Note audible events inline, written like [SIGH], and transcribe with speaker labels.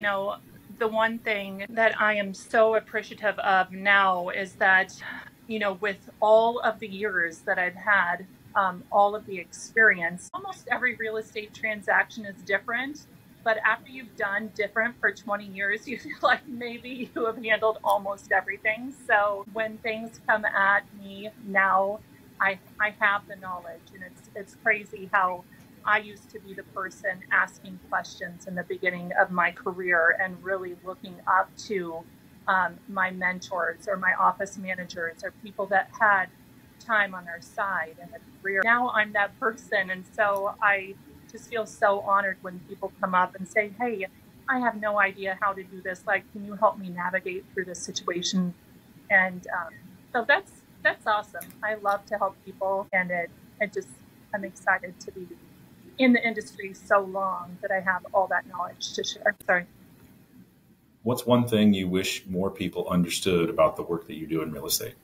Speaker 1: You know, the one thing that I am so appreciative of now is that, you know, with all of the years that I've had, um, all of the experience, almost every real estate transaction is different. But after you've done different for 20 years, [LAUGHS] you feel like maybe you have handled almost everything. So when things come at me now, I, I have the knowledge, and it's it's crazy how I used to be the person asking questions in the beginning of my career and really looking up to um, my mentors or my office managers or people that had time on their side in the career. Now I'm that person, and so I just feel so honored when people come up and say, "Hey, I have no idea how to do this. Like, can you help me navigate through this situation?" And um, so that's that's awesome. I love to help people, and it it just I'm excited to be in the industry so long that I have all that knowledge to share. Sorry.
Speaker 2: What's one thing you wish more people understood about the work that you do in real estate?